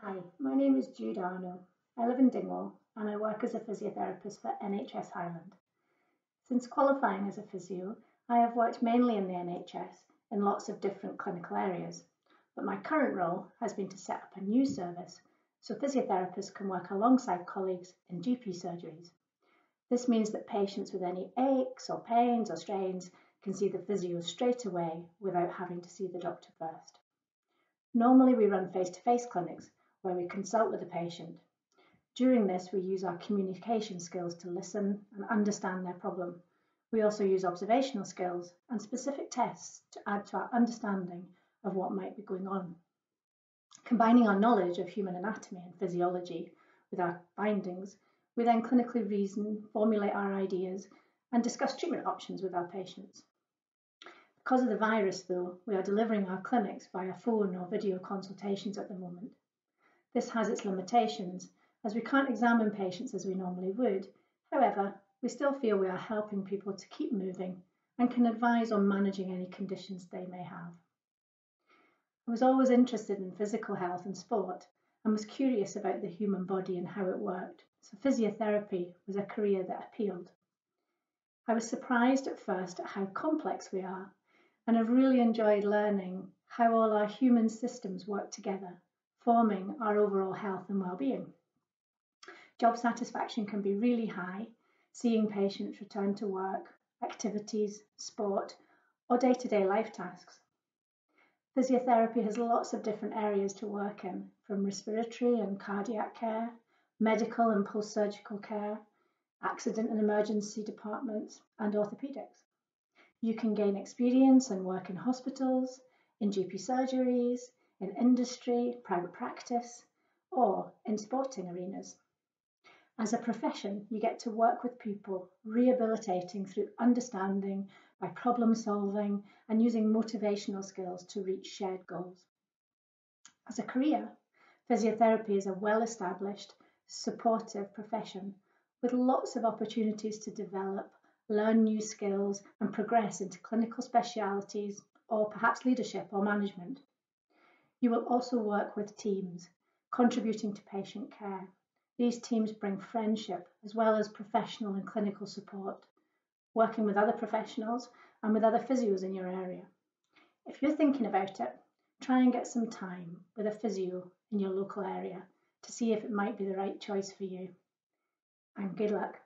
Hi, my name is Jude Arnaud. I live in Dingwall and I work as a physiotherapist for NHS Highland. Since qualifying as a physio, I have worked mainly in the NHS in lots of different clinical areas, but my current role has been to set up a new service so physiotherapists can work alongside colleagues in GP surgeries. This means that patients with any aches or pains or strains can see the physio straight away without having to see the doctor first. Normally we run face-to-face -face clinics where we consult with the patient. During this, we use our communication skills to listen and understand their problem. We also use observational skills and specific tests to add to our understanding of what might be going on. Combining our knowledge of human anatomy and physiology with our findings, we then clinically reason, formulate our ideas, and discuss treatment options with our patients. Because of the virus, though, we are delivering our clinics via phone or video consultations at the moment. This has its limitations, as we can't examine patients as we normally would. However, we still feel we are helping people to keep moving and can advise on managing any conditions they may have. I was always interested in physical health and sport and was curious about the human body and how it worked, so physiotherapy was a career that appealed. I was surprised at first at how complex we are, and have really enjoyed learning how all our human systems work together forming our overall health and well-being. Job satisfaction can be really high, seeing patients return to work, activities, sport, or day-to-day life tasks. Physiotherapy has lots of different areas to work in, from respiratory and cardiac care, medical and post-surgical care, accident and emergency departments, and orthopaedics. You can gain experience and work in hospitals, in GP surgeries, in industry, private practice, or in sporting arenas. As a profession, you get to work with people, rehabilitating through understanding, by problem solving, and using motivational skills to reach shared goals. As a career, physiotherapy is a well established, supportive profession with lots of opportunities to develop, learn new skills, and progress into clinical specialities or perhaps leadership or management. You will also work with teams, contributing to patient care. These teams bring friendship as well as professional and clinical support, working with other professionals and with other physios in your area. If you're thinking about it, try and get some time with a physio in your local area to see if it might be the right choice for you. And good luck.